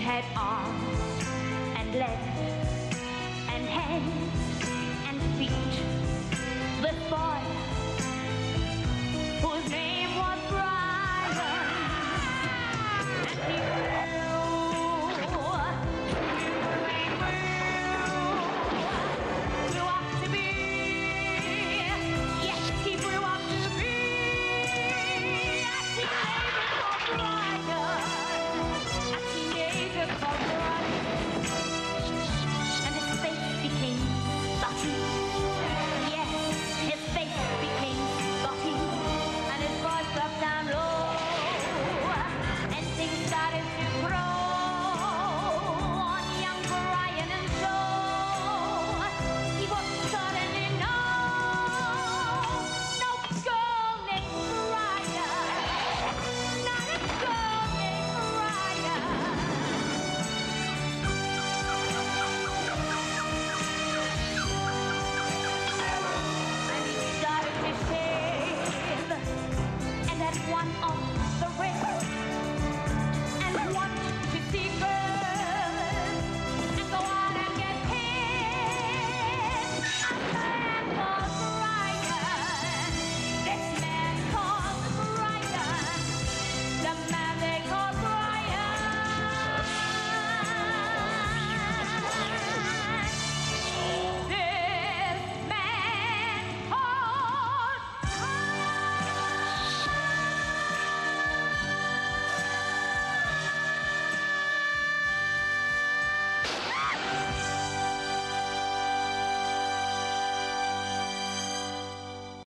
had arms and legs